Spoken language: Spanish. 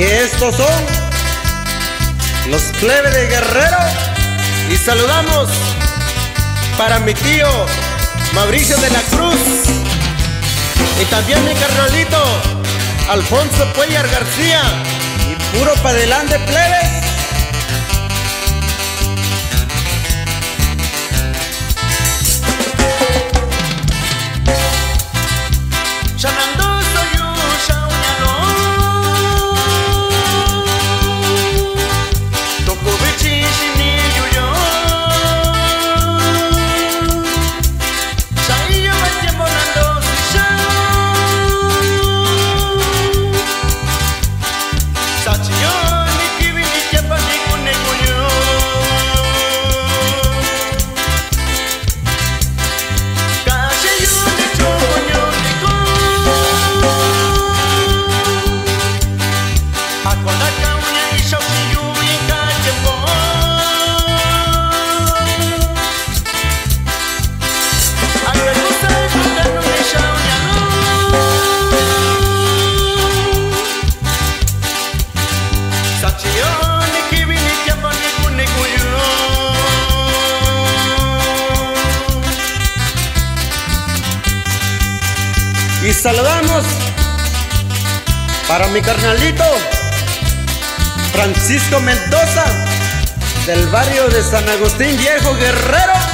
Y estos son los plebes de Guerrero. Y saludamos para mi tío Mauricio de la Cruz. Y también mi carnalito Alfonso Cuellar García. Y puro para adelante plebes. Y saludamos para mi carnalito Francisco Mendoza del barrio de San Agustín Viejo Guerrero.